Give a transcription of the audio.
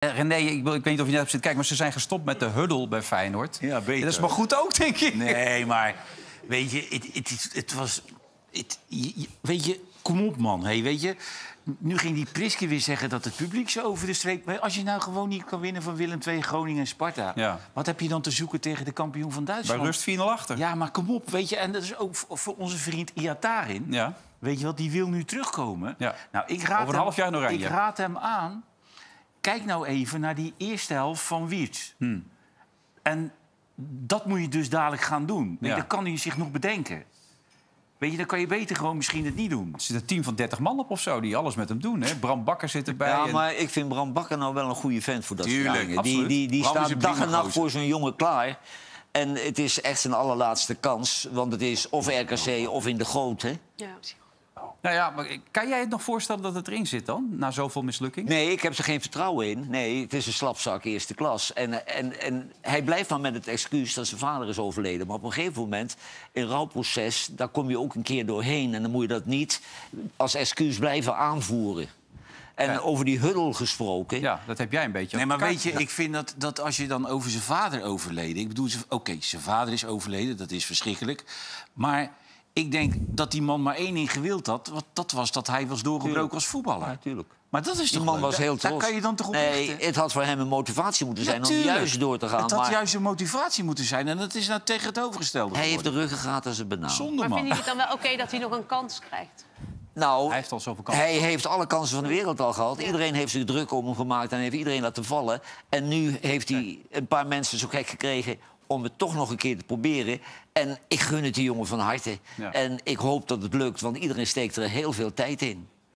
Eh, René, ik, wil- ik weet niet of je net hebt zitten kijken... maar ze zijn gestopt met de huddle bij Feyenoord. Ja, beter. Dat is maar goed ook, denk ik. Nee, maar weet je, het, was... Je- weet je, kom op man. Hey, weet je, nu ging die Priske weer zeggen dat het publiek zo over de streep... Maar als je nou gewoon niet kan winnen van Willem II, Groningen en Sparta... Ja. wat heb je dan te zoeken tegen de kampioen van Bij Duitsland? rust 4-0 achter. Ja, maar kom op, weet je. En dat is ook voor onze vriend Iatarin. Ja. Weet je wat, die wil nu terugkomen. Ja. Nou, ik raad Over een hem- half jaar Oranje. Ik raad hem aan. Kijk nou even naar die eerste helft van Wiertz. Hmm. En dat moet je dus dadelijk gaan doen. Ja. Dan kan hij zich nog bedenken. Weet je, dan kan je beter gewoon misschien het niet doen. Er zit een team van 30 man op of zo die alles met hem doen. Hè? Bram Bakker zit erbij. Ja, en- maar ik vind Bram Bakker nou wel een goede vent voor dat soort dingen. Die, die, die staat dag en nacht voor zo'n jongen klaar. En het is echt zijn allerlaatste kans. Want het is of RKC of in de goot, hè? Ja. Nou ja, maar kan jij het nog voorstellen dat het erin zit dan? Na zoveel mislukking? Nee, ik heb er geen vertrouwen in. Nee, het is een slapzak eerste klas. En, en, en hij blijft maar met het excuus dat zijn vader is overleden. Maar op een gegeven moment, in rouwproces, daar kom je ook een keer doorheen. En dan moet je dat niet als excuus blijven aanvoeren. En Ja. over die huddle gesproken. Ja, dat heb jij een beetje. Nee, maar weet je, ik vind dat, dat als je dan over zijn vader overleden... Ik bedoel, ze- oké, zijn vader is overleden, dat is verschrikkelijk. Maar ik denk dat die man maar één ding gewild had. Wat, dat was dat hij was doorgebroken Tuurlijk. als voetballer. natuurlijk. Maar dat is Die toch man leuk? was heel trots. Daar kan je dan toch op Nee, richten? het had voor hem een motivatie moeten zijn om juist door te gaan. Het had maar juist een motivatie moeten zijn. En dat is nou tegen het overgestelde hij heeft de ruggengraat als het benauwd. Zonde, Maar man. vind je het dan wel oké dat hij nog een kans krijgt? Nou, Hij heeft al zoveel kansen. Hij heeft alle kansen van de wereld al gehad. Iedereen heeft zich druk om hem gemaakt en heeft iedereen laten vallen. En nu heeft hij een paar mensen zo gek gekregen om het toch nog een keer te proberen. En ik gun het die jongen van harte. Ja. En ik hoop dat het lukt, want iedereen steekt er heel veel tijd in.